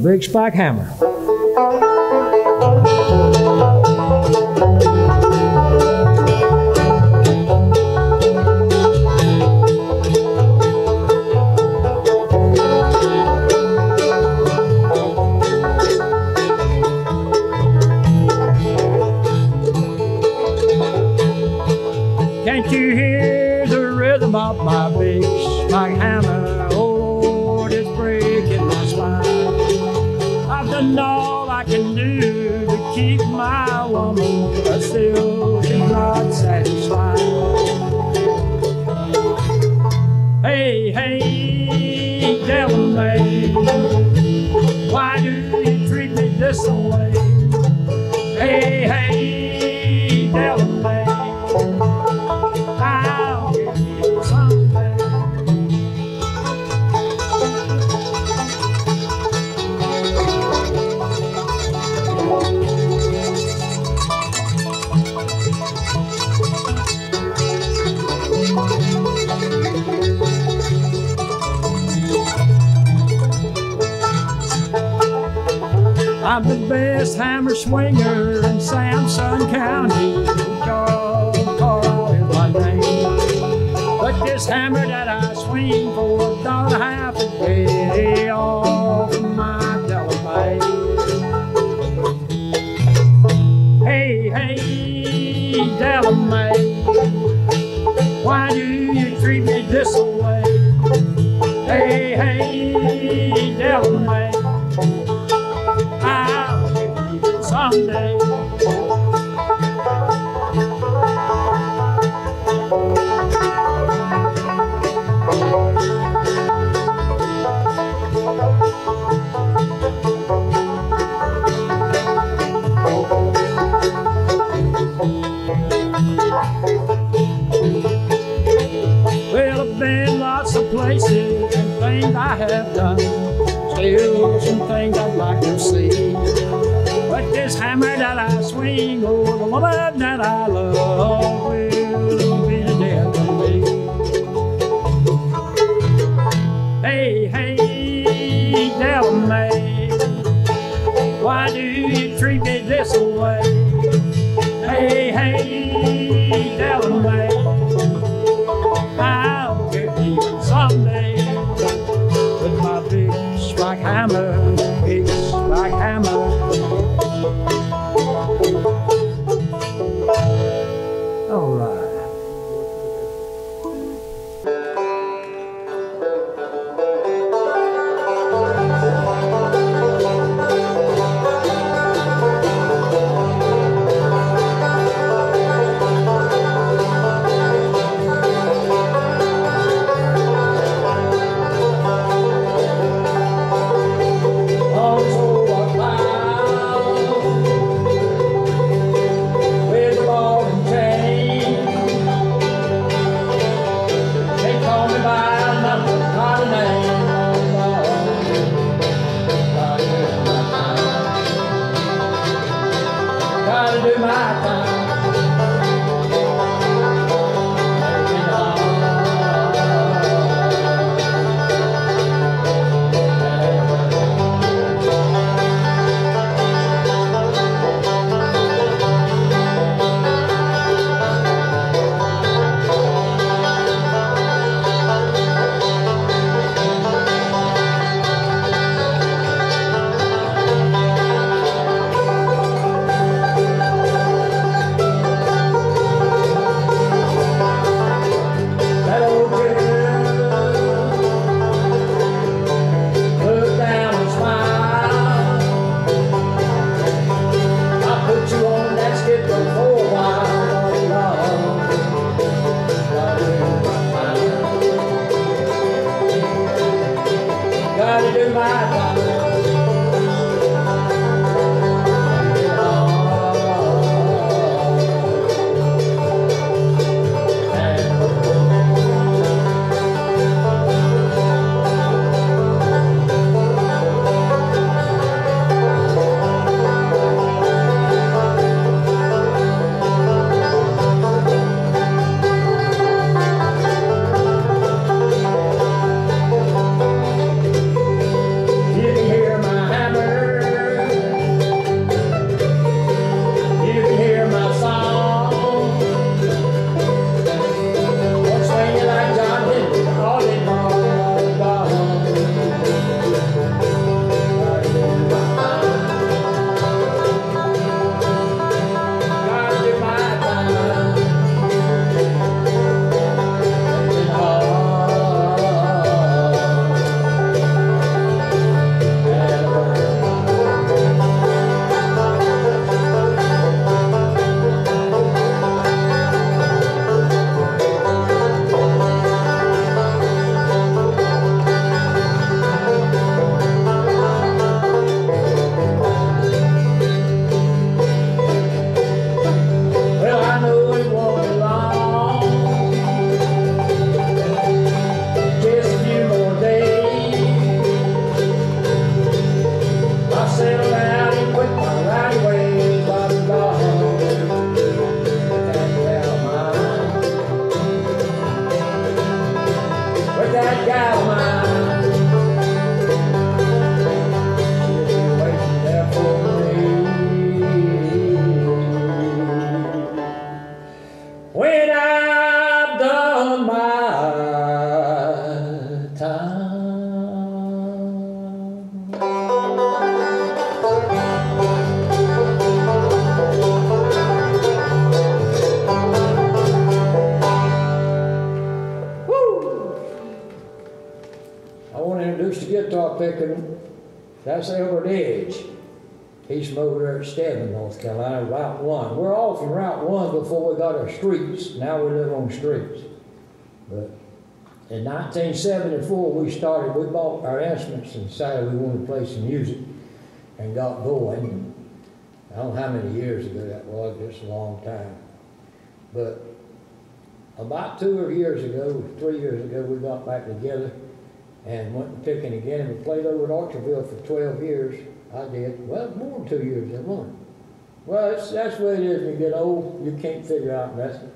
Briggs Blackhammer. Hammer. I'm the best hammer swinger in Sampson County. Y'all call my name. But this hammer that I swing for about half a day off my Della Mae. Hey, hey, Della Mae, why do you treat me this way? Hey, hey, Della Mae. someday. para de That's Elbert Edge. He's from over there at Stedman, North Carolina, Route 1. We're all from Route 1 before we got our streets. Now we live on streets. But in 1974, we started, we bought our instruments and decided we wanted to play some music and got going. I don't know how many years ago that was, just a long time. But about two years ago, three years ago, we got back together and went picking again. And we played over at Orchardville for 12 years. I did. Well, more than two years, I won. Well, that's the way it is when you get old. You can't figure out nothing.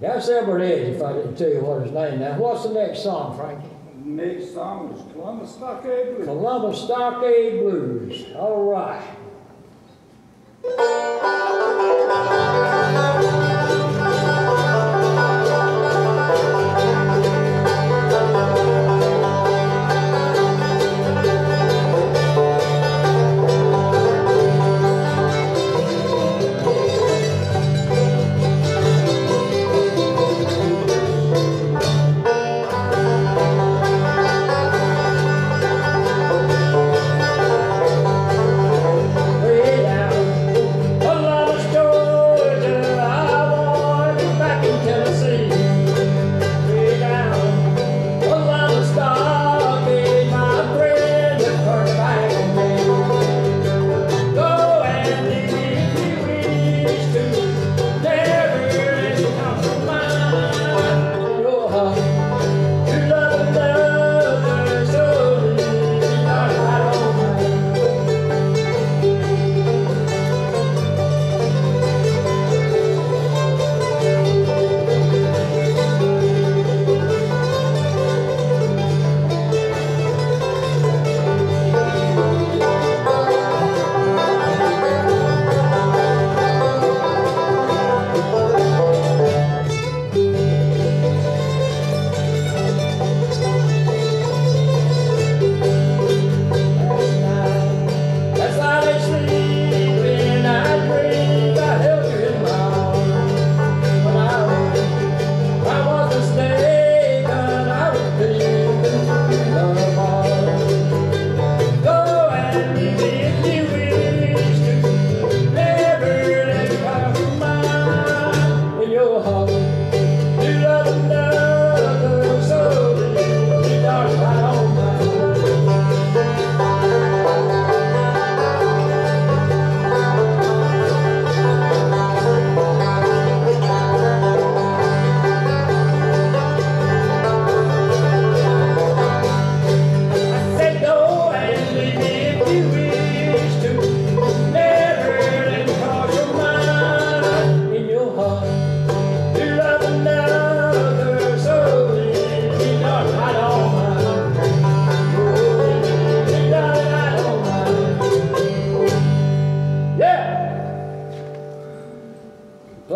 That's Elbert Edge, if I didn't tell you what his name. Now, what's the next song, Frankie? Next song is Columbus Stockade Blues. Columbus Stockade Blues. All right.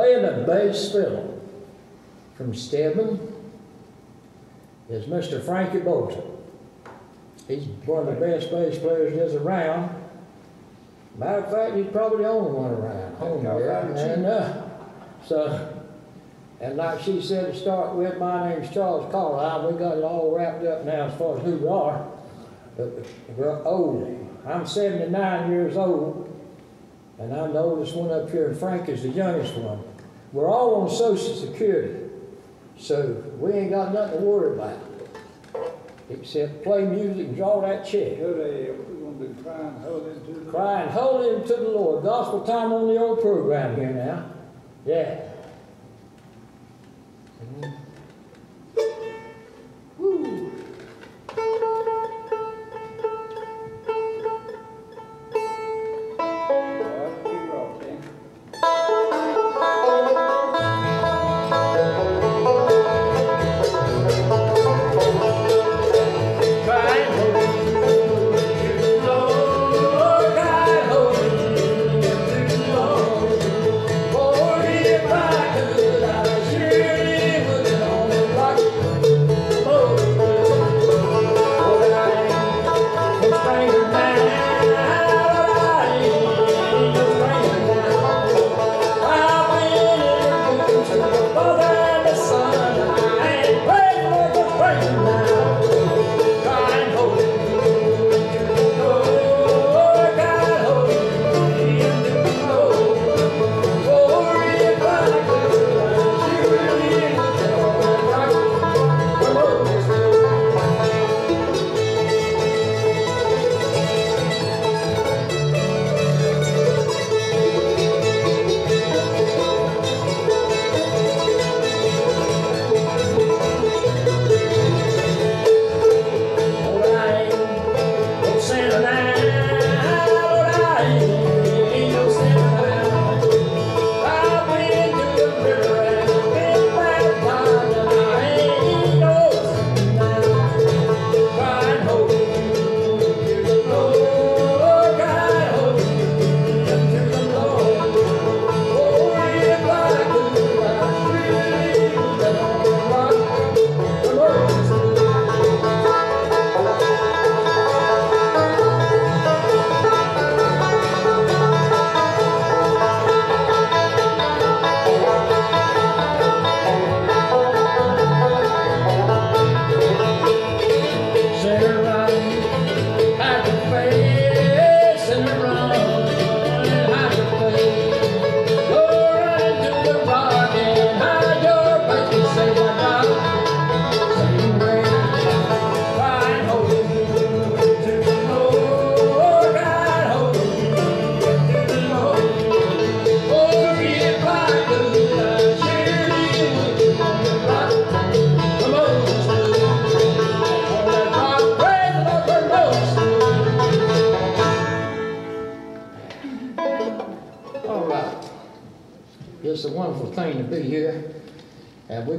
Playing the bass fiddle from Stedman is Mr. Frankie Bolton. He's one of the best bass players there's around. Matter of fact, he's probably the only one around home right. And uh, so, and like she said to start with, my name's Charles Carlisle. We got it all wrapped up now as far as who we are. But we're old. I'm 79 years old, and I'm the oldest one up here, and Frank is the youngest one. We're all on Social Security, so we ain't got nothing to worry about except play music and draw that check. Today, we're gonna be crying, holding to. Crying holy to the Lord. Gospel time on the old program here now. Yeah.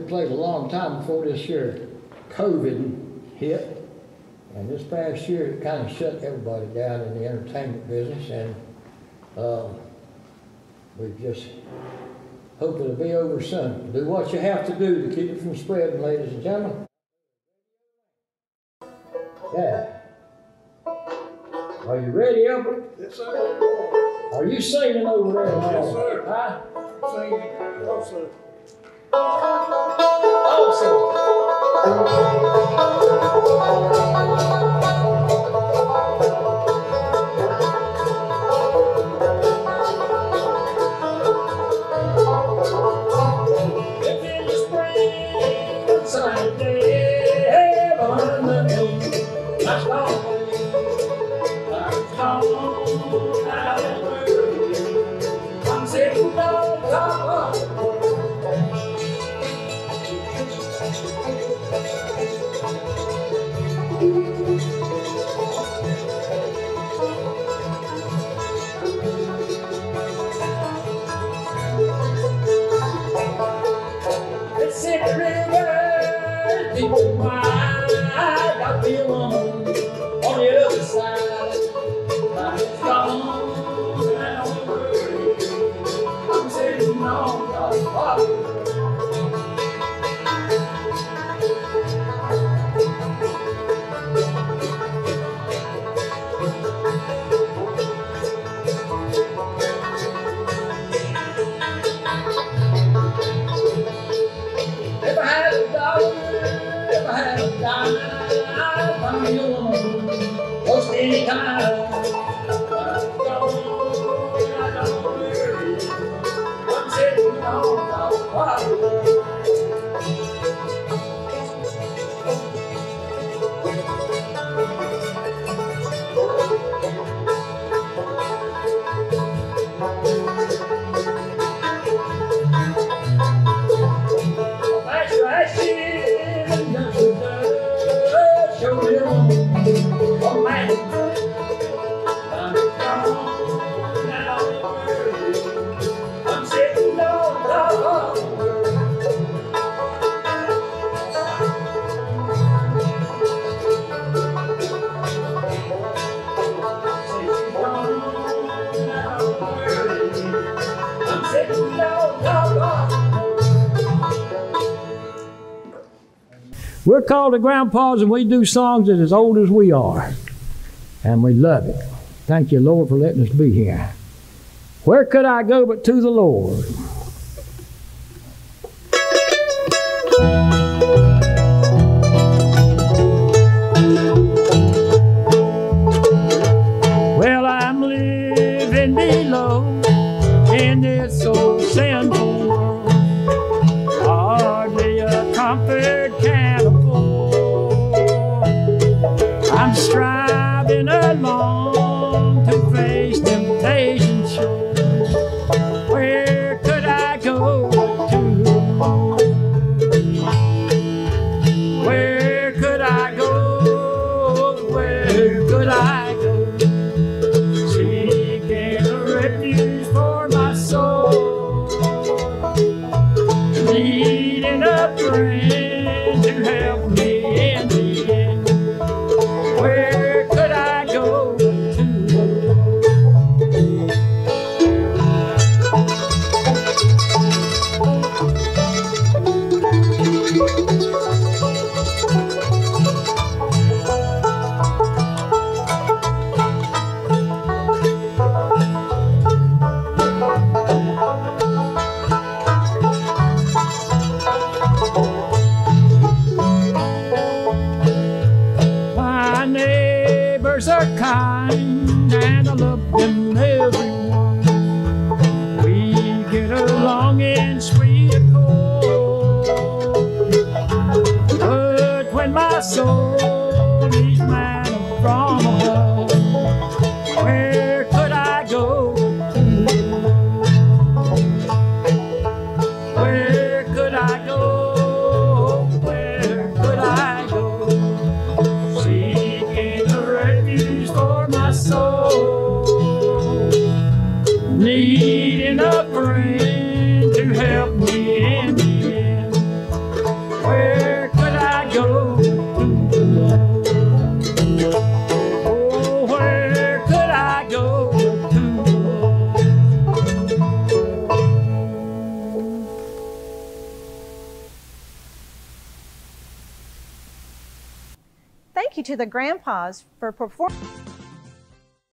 played a long time before this year COVID hit. And this past year, it kind of shut everybody down in the entertainment business. And um, uh, we're just hoping it'll be over soon. Do what you have to do to keep it from spreading, ladies and gentlemen. Yeah. Are you ready, Albert? Yes, sir. Are you singing over there? Yes, sir. Huh? Singing. Yes, sir. Oh, sing. Okay. Osteridad, We're called the grandpas and we do songs that as old as we are. And we love it. Thank you, Lord, for letting us be here. Where could I go but to the Lord? would I? The grandpas for performing.